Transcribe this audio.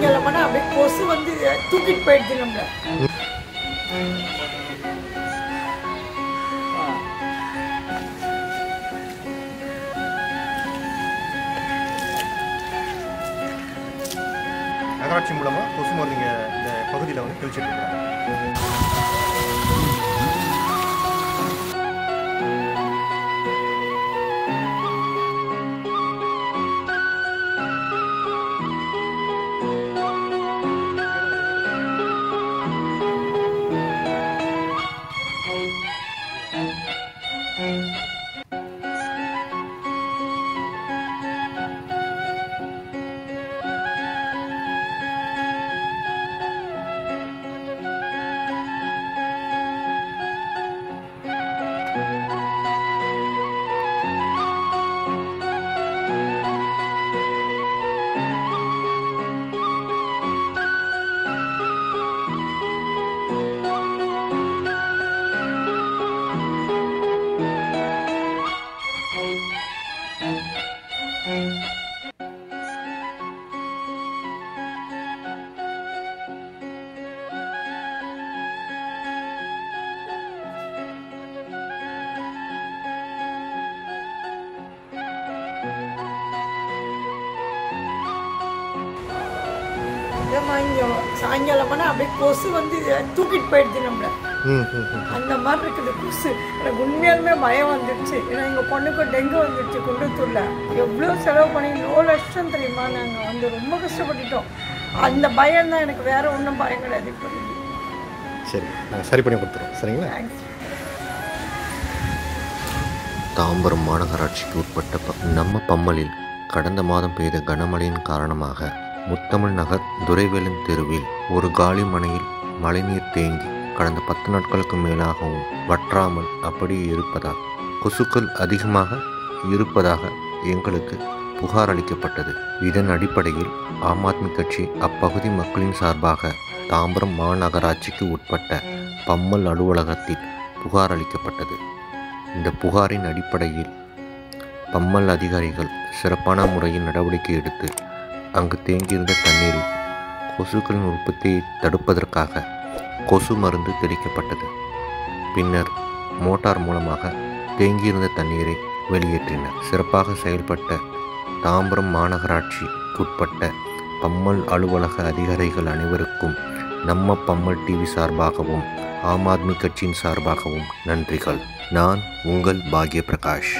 சாயங்காலம் ஆனால் அப்படியே கொசு வந்து தூக்கிட்டு போயிடுது நம்மள. நகராட்சி மூலமாக கொசு மருந்து இந்த பகுதியில் வந்து தெளிச்சிட்டு இருக்காங்க. சாயங்காலம் ஆனால் அப்படியே கொசு வந்து தூக்கிட்டு போயிடுது நம்மள. ம் ம் ம் அந்த மாதிரி இருக்குது கொசு. எனக்கு உண்மையாலுமே பயம் வந்துடுச்சு ஏன்னா எங்கள் பொண்ணுக்கு டெங்கு வந்துடுச்சு குண்டத்தூரில். எவ்வளோ செலவு பண்ணி நோ லட்சம் தெரியுமா நாங்கள் வந்து ரொம்ப கஷ்டப்பட்டுட்டோம். அந்த பயம் தான் எனக்கு வேற ஒன்றும் பயம் கிடையாது இப்போ சரி நாங்கள் சரி பண்ணி கொடுத்துறோம் சரிங்களா? தேங்க்ஸ் தாம்பரம் மாநகராட்சிக்கு உட்பட்ட நம்ம பம்மலில் கடந்த மாதம் பெய்த கனமழையின் காரணமாக முத்தமிழ் நகர் துரைவேலன் தெருவில் ஒரு காலி மனையில் மழைநீர் தேங்கி கடந்த பத்து நாட்களுக்கு மேலாகவும் வற்றாமல் அப்படியே இருப்பதால் கொசுக்கள் அதிகமாக இருப்பதாக எங்களுக்கு புகார் அளிக்கப்பட்டது. இதன் அடிப்படையில் ஆம் ஆத்மி கட்சி அப்பகுதி மக்களின் சார்பாக தாம்பரம் மாநகராட்சிக்கு உட்பட்ட பம்மல் அலுவலகத்தில் புகார் அளிக்கப்பட்டது. இந்த புகாரின் அடிப்படையில் பம்மல் அதிகாரிகள் சிறப்பான முறையில் நடவடிக்கை எடுத்து அங்கு தேங்கியிருந்த தண்ணீரில் கொசுக்களின் உற்பத்தியை தடுப்பதற்காக கொசு மருந்து தெளிக்கப்பட்டது. பின்னர் மோட்டார் மூலமாக தேங்கியிருந்த தண்ணீரை வெளியேற்றினர். சிறப்பாக செயல்பட்ட தாம்பரம் மாநகராட்சிக்குட்பட்ட பம்மல் அலுவலக அதிகாரிகள் அனைவருக்கும் நம்ம பம்மல் டிவி சார்பாகவும் ஆம் ஆத்மி கட்சியின் சார்பாகவும் நன்றிகள். நான் உங்கள் பாக்ய பிரகாஷ்